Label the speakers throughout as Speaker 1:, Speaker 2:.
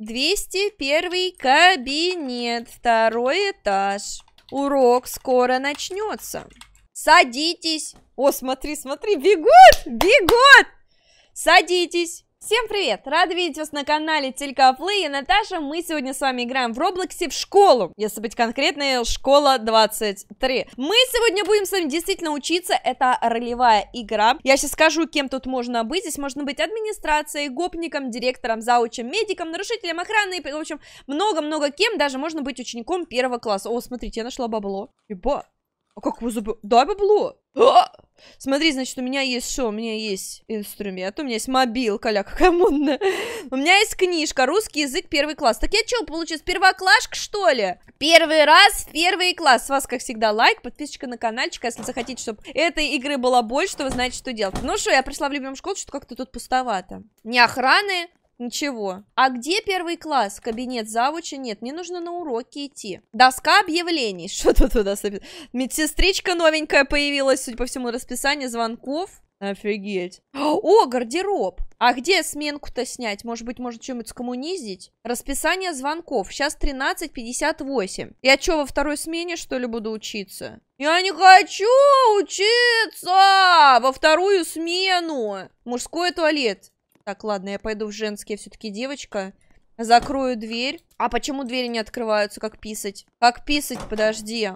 Speaker 1: 201 кабинет, второй этаж. Урок скоро начнется. Садитесь. О, смотри, смотри, бегут, бегут. Садитесь. Всем привет! Рада видеть вас на канале Телькаплей и Наташа. Мы сегодня с вами играем в Роблоксе в школу. Если быть конкретной, школа 23. Мы сегодня будем с вами действительно учиться. Это ролевая игра. Я сейчас скажу, кем тут можно быть. Здесь можно быть администрацией, гопником, директором, заучем, медиком, нарушителем охраны. В общем, много-много кем. Даже можно быть учеником первого класса. О, смотрите, я нашла бабло. Ебать. А как вы забыли? Дай бабло. А! Смотри, значит, у меня есть что? У меня есть инструмент, у меня есть мобилка, ля, какая модная. У меня есть книжка, русский язык, первый класс. Так я что, получилось, первоклашка, что ли? Первый раз, первый класс. С вас, как всегда, лайк, подписочка на каналчик. Если захотите, чтобы этой игры было больше, то вы знаете, что делать. Ну что, я пришла в любимую школу, что как-то тут пустовато. Ни охраны, Ничего. А где первый класс? Кабинет завуча? Нет, мне нужно на уроки идти. Доска объявлений. Что тут у нас? Медсестричка новенькая появилась, судя по всему, расписание звонков. Офигеть. О, гардероб. А где сменку-то снять? Может быть, может что-нибудь скоммунизить? Расписание звонков. Сейчас 13.58. Я что, во второй смене, что ли, буду учиться? Я не хочу учиться во вторую смену. Мужской туалет. Так, ладно, я пойду в женский, я все-таки девочка. Закрою дверь. А почему двери не открываются, как писать? Как писать? Подожди.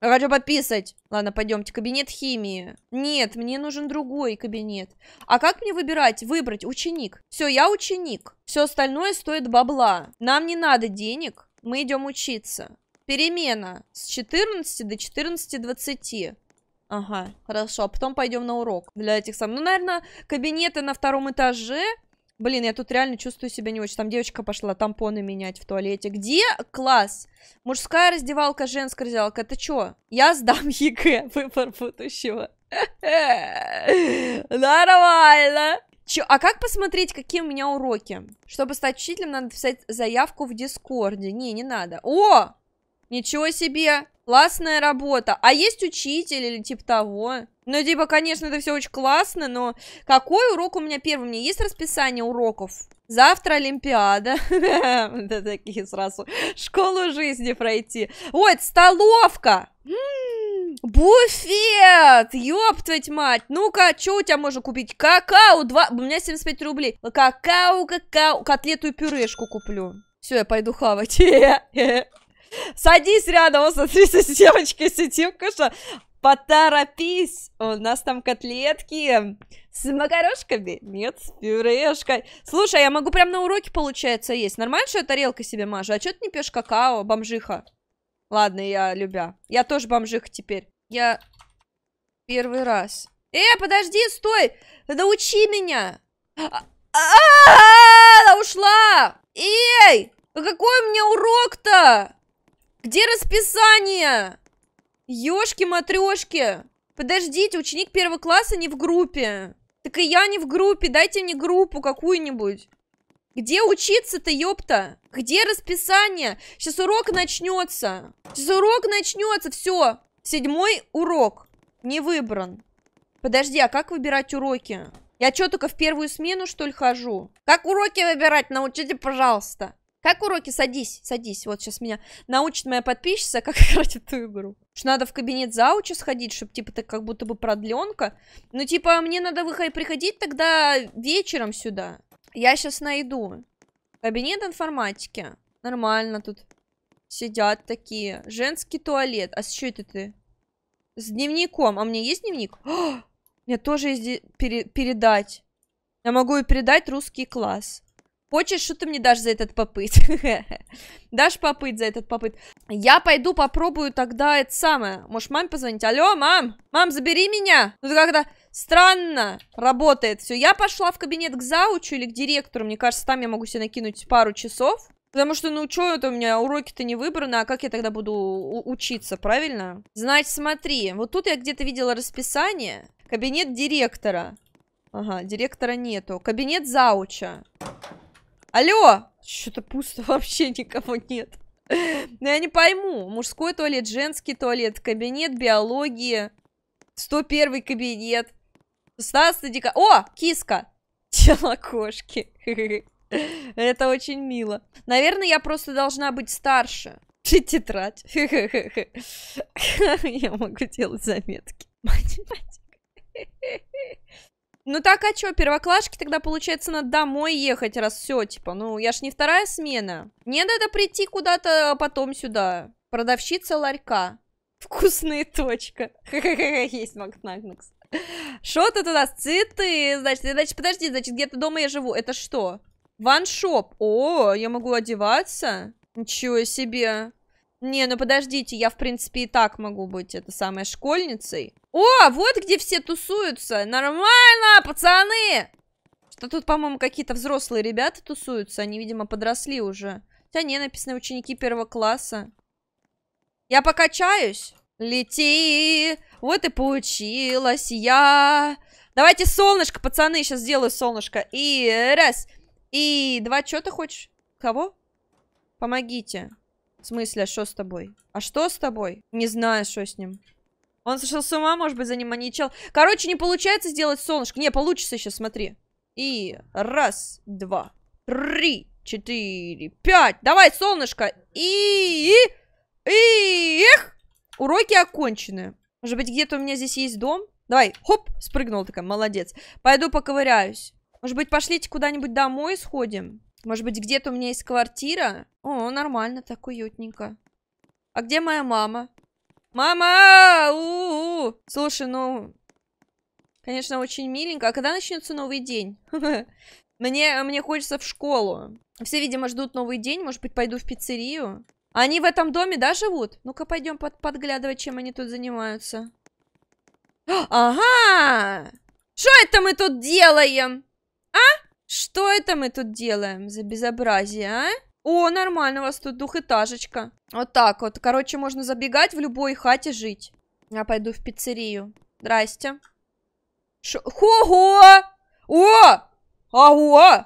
Speaker 1: Я хочу пописать. Ладно, пойдемте. Кабинет химии. Нет, мне нужен другой кабинет. А как мне выбирать? Выбрать ученик. Все, я ученик. Все остальное стоит бабла. Нам не надо денег. Мы идем учиться. Перемена с 14 до 14.20. Ага, хорошо. А потом пойдем на урок для этих самых. Ну, наверное, кабинеты на втором этаже. Блин, я тут реально чувствую себя не очень. Там девочка пошла тампоны менять в туалете. Где класс? Мужская раздевалка, женская раздевалка. Это что? Я сдам ЕГЭ, выбор будущего. Нормально. Чё, а как посмотреть, какие у меня уроки? Чтобы стать учителем, надо писать заявку в Дискорде. Не, не надо. О! Ничего себе! Классная работа. А есть учитель или типа того? Ну, типа, конечно, это все очень классно, но какой урок у меня первый? У меня есть расписание уроков? Завтра Олимпиада. Да такие сразу. Школу жизни пройти. Ой, это столовка! Буфет! Ёб твою мать! Ну-ка, что у тебя можно купить? Какао, два... У меня 75 рублей. Какао, какао. Котлету и пюрешку куплю. Все, я пойду хавать. Садись рядом, вот смотри, с девочкой сидим, каша. Поторопись, у нас там котлетки с макарошками, нет, с пюрешкой. Слушай, я могу прям на уроке, получается, есть. Нормально, что я тарелкой себе мажу? А что ты не пьешь какао, бомжиха? Ладно, я любя. Я тоже бомжиха теперь. Я первый раз. Э, подожди, стой! Научи меня! А, а, она ушла! Эй! Какой у меня урок-то? Где расписание? Ёшки-матрёшки. Подождите, ученик первого класса не в группе. Так и я не в группе, дайте мне группу какую-нибудь. Где учиться-то, ёпта? Где расписание? Сейчас урок начнется. Сейчас урок начнется, все. Седьмой урок. Не выбран. Подожди, а как выбирать уроки? Я что, только в первую смену, что ли, хожу? Как уроки выбирать? Научите, пожалуйста. Как уроки? Садись, садись. Вот сейчас меня научит моя подписчица, как играть эту игру. Что надо в кабинет зауча сходить, чтобы, типа, так как будто бы продленка. Ну, типа, мне надо выходить, приходить тогда вечером сюда. Я сейчас найду. Кабинет информатики. Нормально тут сидят такие. Женский туалет. А что это ты? С дневником. А меня есть дневник? О, меня тоже есть пере передать. Я могу и передать русский класс. Хочешь, что ты мне дашь за этот попыт? дашь попыт за этот попыт? Я пойду попробую тогда это самое. Может, маме позвонить? Алло, мам! Мам, забери меня! Ну, как-то странно работает все. Я пошла в кабинет к заучу или к директору. Мне кажется, там я могу себе накинуть пару часов. Потому что, ну, что это у меня, уроки-то не выбраны, а как я тогда буду учиться, правильно? Значит, смотри, вот тут я где-то видела расписание. Кабинет директора. Ага, директора нету. Кабинет зауча. Алло! Что-то пусто, вообще никого нет. Ну, я не пойму. Мужской туалет, женский туалет, кабинет биологии. 101 кабинет. 16 дека... О, киска! Тело кошки. Это очень мило. Наверное, я просто должна быть старше. Тетрадь. Я могу делать заметки. Ну так, а чё, первоклашки тогда, получается, надо домой ехать, раз все, типа, ну, я ж не вторая смена. Мне надо прийти куда-то потом сюда. Продавщица ларька. Вкусная точка. Есть Макнагнакс. Что тут у нас? Цветы. Значит, значит, подожди, значит, где-то дома я живу. Это что? Ваншоп. О, я могу одеваться? Ничего себе. Не, ну подождите, я, в принципе, и так могу быть это самой школьницей. О, вот где все тусуются. Нормально, пацаны! Что тут, по-моему, какие-то взрослые ребята тусуются. Они, видимо, подросли уже. Хотя не, написано ученики первого класса. Я покачаюсь. Лети, вот и получилось я. Давайте солнышко, пацаны, сейчас сделаю солнышко. И раз, и два, что ты хочешь? Кого? Помогите. В смысле, а что с тобой? А что с тобой? Не знаю, что с ним. Он сошел с ума, может быть, за ним маничал. Короче, не получается сделать солнышко. Не, получится сейчас, смотри. И раз, два, три, четыре, пять. Давай, солнышко. И... И... Эх! Уроки окончены. Может быть, где-то у меня здесь есть дом? Давай, хоп, спрыгнул такая, молодец. Пойду поковыряюсь. Может быть, пошлите куда-нибудь домой сходим? Может быть, где-то у меня есть квартира? О, нормально, так уютненько. А где моя мама? Мама! У -у -у! Слушай, ну... Конечно, очень миленько. А когда начнется новый день? Мне, мне хочется в школу. Все, видимо, ждут новый день. Может быть, пойду в пиццерию? Они в этом доме, да, живут? Ну-ка, пойдем под подглядывать, чем они тут занимаются. Ага! Что это мы тут делаем? А? Что это мы тут делаем за безобразие, а? О, нормально, у вас тут двухэтажечка. Вот так вот. Короче, можно забегать в любой хате жить. Я пойду в пиццерию. Здрасте. Шо? Хого! О! Ого!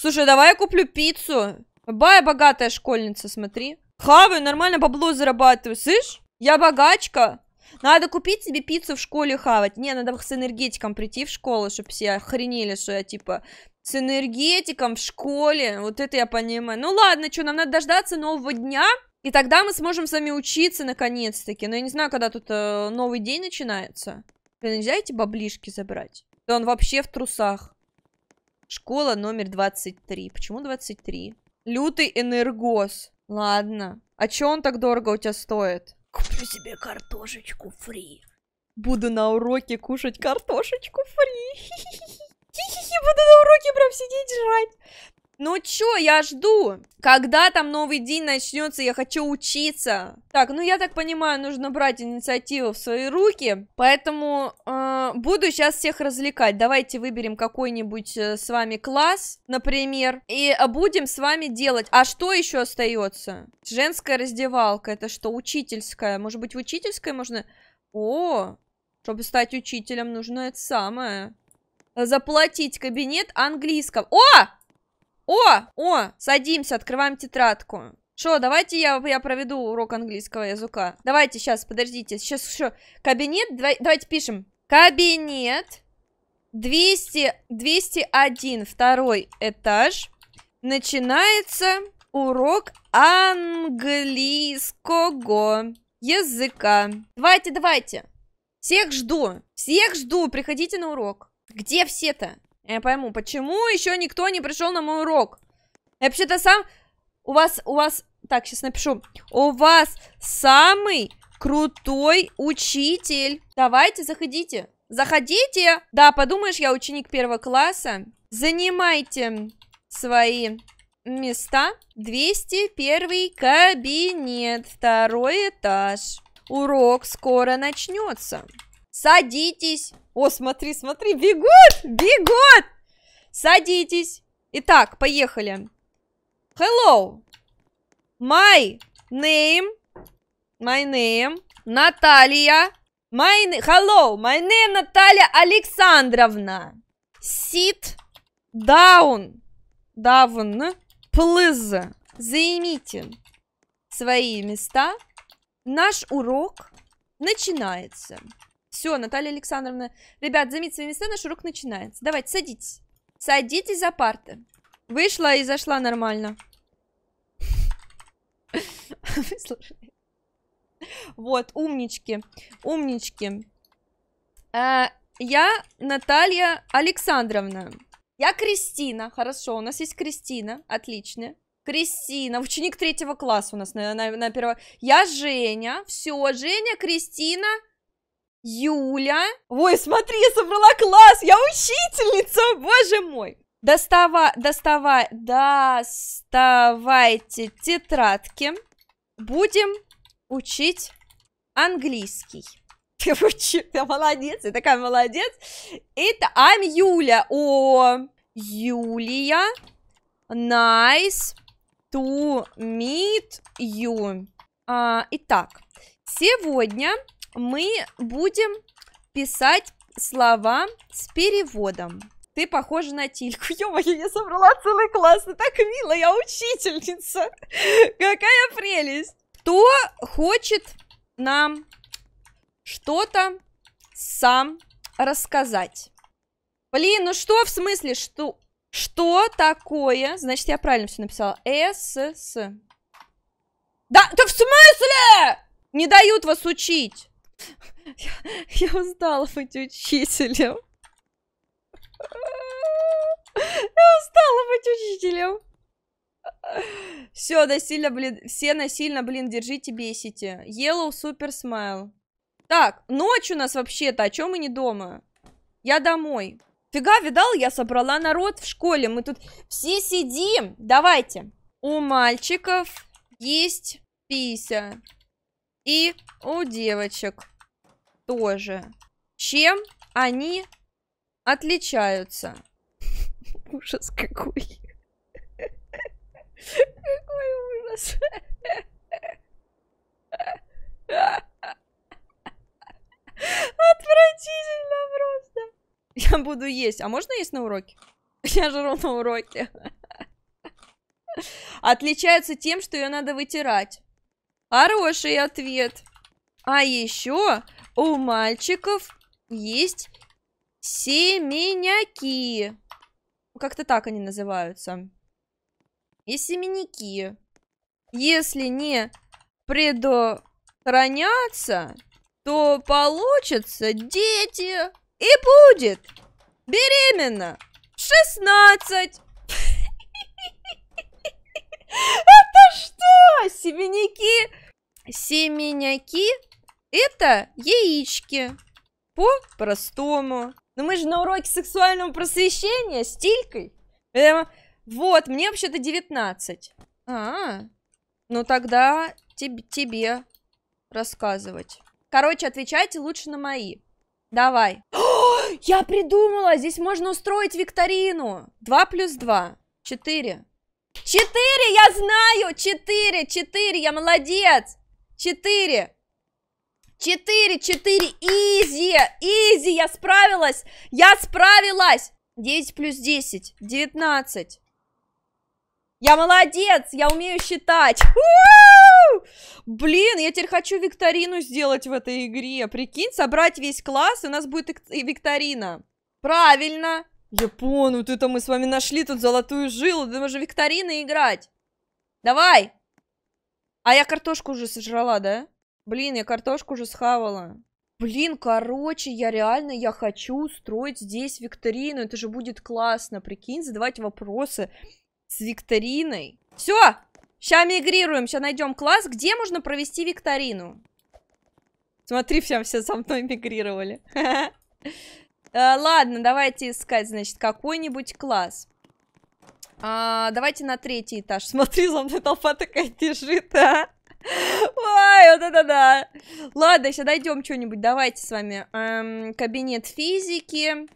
Speaker 1: Слушай, давай я куплю пиццу. Бая богатая школьница, смотри. Хаваю, нормально бабло зарабатываю. Слышь? Я богачка. Надо купить себе пиццу в школе хавать. Не, надо с энергетиком прийти в школу, чтобы все охренели, что я, типа, с энергетиком в школе. Вот это я понимаю. Ну ладно, что, нам надо дождаться нового дня. И тогда мы сможем с вами учиться наконец-таки. Но я не знаю, когда тут э, новый день начинается. Блин, нельзя эти баблишки забрать? Да он вообще в трусах. Школа номер 23. Почему 23? Лютый энергоз. Ладно. А чё он так дорого у тебя стоит?
Speaker 2: Куплю себе картошечку фри.
Speaker 1: Буду на уроке кушать картошечку фри. Хи-хи-хи, буду на уроке прям сидеть жрать. Ну чё, я жду. Когда там новый день начнется, я хочу учиться. Так, ну я так понимаю, нужно брать инициативу в свои руки. Поэтому э, буду сейчас всех развлекать. Давайте выберем какой-нибудь э, с вами класс, например. И будем с вами делать. А что еще остается? Женская раздевалка. Это что, учительская? Может быть, в учительской можно... О, чтобы стать учителем, нужно это самое. Заплатить кабинет английского. О! О! О! Садимся, открываем тетрадку. Что, давайте я, я проведу урок английского языка. Давайте, сейчас, подождите. Сейчас что? Кабинет, давай, давайте пишем. Кабинет 200, 201, второй этаж. Начинается урок английского языка. Давайте, давайте. Всех жду. Всех жду. Приходите на урок. Где все-то? Я пойму, почему еще никто не пришел на мой урок? Я вообще-то сам... У вас, у вас... Так, сейчас напишу. У вас самый крутой учитель. Давайте, заходите. Заходите. Да, подумаешь, я ученик первого класса. Занимайте свои места. 201 кабинет. Второй этаж. Урок скоро начнется. Садитесь. О, смотри, смотри, бегут, бегут. Садитесь. Итак, поехали. Hello. My name. My name. Наталья. My name. Hello. My name Наталья Александровна. Sit down. Down. Please. Займите свои места. Наш урок начинается. Все, Наталья Александровна. Ребят, займите свои места, наш урок начинается. Давайте, садитесь. Садитесь за парты. Вышла и зашла нормально. Вот, умнички, умнички. А, я Наталья Александровна. Я Кристина, хорошо, у нас есть Кристина, отлично. Кристина, ученик третьего класса у нас на, на, первого. Я Женя, все, Женя, Кристина, Юля. Ой, смотри, я собрала класс, я учительница, боже мой. Достава, доставай, доставайте тетрадки. Будем учить английский. Ты учи, ты молодец, ты такая молодец. Это I'm Юля. О, Юлия. Nice to meet you. А, итак, сегодня мы будем писать слова с переводом. Ты похожа на Тильку. ё я собрала целый класс. Ну так мило, я учительница. Какая прелесть. Кто хочет нам что-то сам рассказать? Блин, ну что в смысле, что... Что такое? Значит, я правильно все написала. С, С. Да, да в смысле? Не дают вас учить. Я, я устала быть учителем. Я устала быть учителем. Все, насильно, блин, все насильно, блин, держите, бесите. Yellow Super Smile. Так, ночь у нас вообще-то, о чем мы не дома? Я домой. Фига, видал, я собрала народ в школе, мы тут все сидим. Давайте. У мальчиков есть пися. И у девочек тоже. Чем они отличаются? Ужас какой. Какой ужас. Отвратительно просто. Я буду есть. А можно есть на уроке? Я жру на уроке. Отличаются тем, что ее надо вытирать. Хороший ответ. А еще у мальчиков есть семеняки. Как-то так они называются. И семеняки. Если не предохраняться, то получатся дети. И будет беременна 16. Что? Семеняки? Семеняки – это яички. По-простому. Но мы же на уроке сексуального просвещения с Тилькой. Вот, мне вообще-то 19. А, ну тогда тебе, тебе рассказывать. Короче, отвечайте лучше на мои. Давай. О, я придумала! Здесь можно устроить викторину. 2 плюс 2. 4. 4, я знаю! 4, 4, я молодец! 4. 4, 4, изи, изи, я справилась, я справилась. 9 плюс 10, 19. Я молодец, я умею считать. У-у-у! Блин, я теперь хочу викторину сделать в этой игре. Прикинь, собрать весь класс, и у нас будет и викторина. Правильно. Япон, вот это мы с вами нашли тут золотую жилу. Да мы же викторины играть. Давай. А я картошку уже сожрала, да? Блин, я картошку уже схавала. Блин, короче, я реально, я хочу устроить здесь викторину. Это же будет классно. Прикинь, задавать вопросы с викториной. Все, сейчас мигрируем, сейчас найдем класс, где можно провести викторину. Смотри, все, все со мной мигрировали. Э, ладно, давайте искать, значит, какой-нибудь класс. А, давайте на третий этаж. Смотри, за мной толпа такая бежит, а. Ой, вот это да. Ладно, сейчас дойдем что-нибудь. Давайте с вами. Эм, кабинет физики.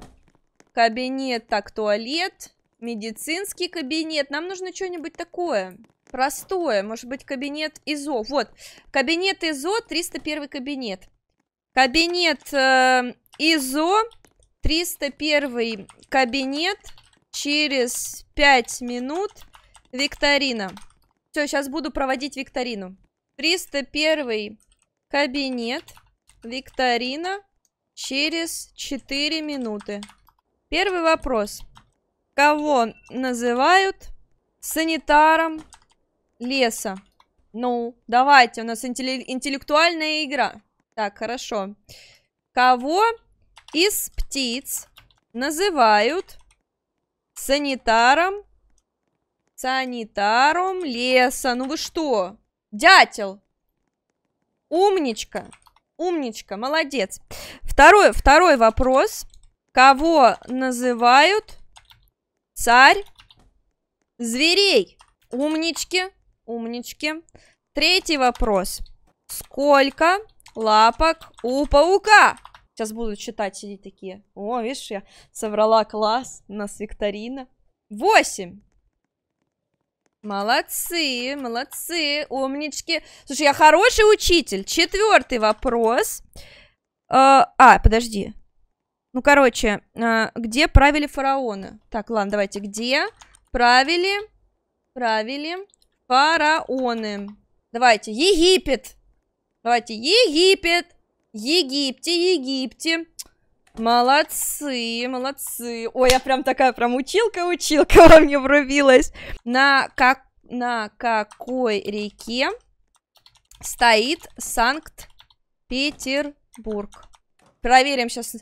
Speaker 1: Кабинет, так, туалет. Медицинский кабинет. Нам нужно что-нибудь такое. Простое. Может быть, кабинет ИЗО. Вот. Кабинет ИЗО, 301 кабинет. Кабинет э, ИЗО, 301 кабинет. Через 5 минут викторина. Все, сейчас буду проводить викторину. 301 кабинет. Викторина через 4 минуты. Первый вопрос. Кого называют санитаром леса? Ну, давайте, у нас интеллектуальная игра. Так, хорошо. Кого из птиц называют санитаром санитаром леса? Ну вы что? Дятел. Умничка. Умничка, молодец. Второй, второй вопрос. Кого называют царь зверей? Умнички, умнички. Третий вопрос. Сколько лапок у паука? Сейчас будут читать, сидеть такие. О, видишь, я соврала класс. У нас викторина. Восемь. Молодцы, молодцы, умнички. Слушай, я хороший учитель. Четвертый вопрос. Э, а, подожди. Ну, короче, э, где правили фараоны? Так, ладно, давайте. Где правили, правили фараоны? Давайте, Египет. Давайте, Египет. Египте, Египте. Молодцы, молодцы. Ой, я прям такая, прям училка-училка во мне врубилась. На, как, на какой реке стоит Санкт-Петербург? Проверим сейчас.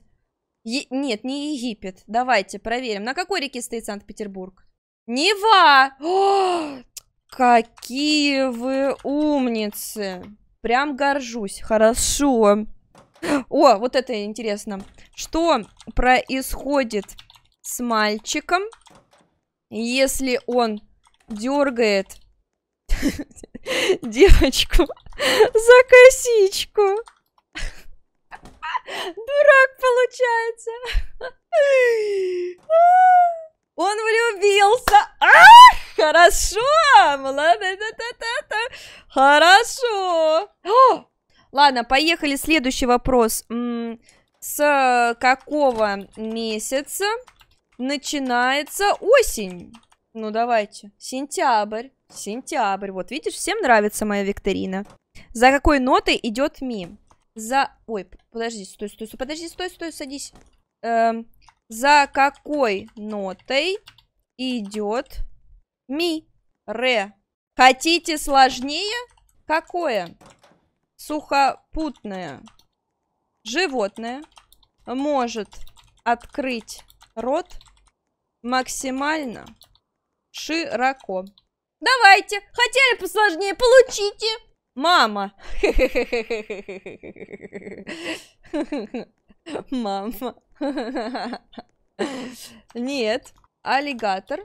Speaker 1: Е- нет, не Египет. Давайте проверим. На какой реке стоит Санкт-Петербург? Нева! О, какие вы умницы! Прям горжусь. Хорошо. О, вот это интересно. Что происходит с мальчиком, если он дергает девочку за косичку? Дурак получается. Он влюбился. А, хорошо, молодец. Хорошо. О, Ладно, поехали. Следующий вопрос. С какого месяца начинается осень? Ну, давайте. Сентябрь. Сентябрь. Вот, видишь, всем нравится моя викторина. За какой нотой идет ми? За... Ой, подожди, стой, стой, стой, подожди, стой, стой, садись. Эм, за какой нотой идет ми? Ре. Хотите сложнее? Какое? Сухопутное животное может открыть рот максимально широко. Давайте, хотели посложнее, получите. Мама. Мама. Нет. Аллигатор,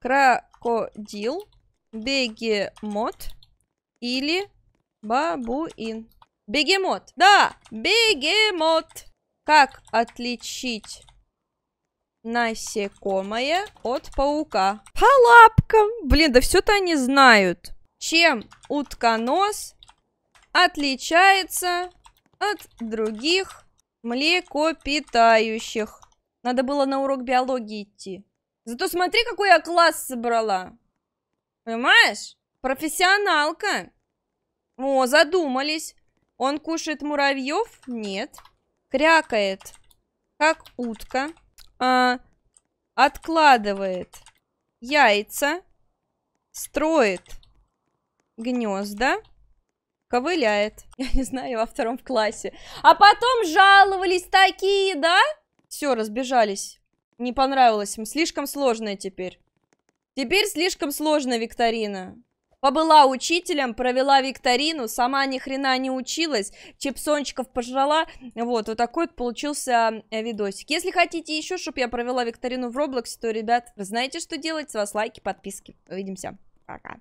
Speaker 1: крокодил, бегемот или бабуин. Бегемот. Да, бегемот. Как отличить насекомое от паука? По лапкам. Блин, да все-то они знают. Чем утконос отличается от других млекопитающих? Надо было на урок биологии идти. Зато смотри, какой я класс собрала. Понимаешь? Профессионалка. О, задумались. Он кушает муравьев? Нет. Крякает, как утка. А, откладывает яйца. Строит гнезда. Ковыляет. Я не знаю, во втором классе. А потом жаловались такие, да? Все, разбежались. Не понравилось им. Слишком сложная теперь. Теперь слишком сложная викторина. Побыла учителем, провела викторину, сама ни хрена не училась, чипсончиков пожрала. Вот, вот такой вот получился э, видосик. Если хотите еще, чтобы я провела викторину в Роблоксе, то, ребят, знаете, что делать. С вас лайки, подписки. Увидимся. Пока.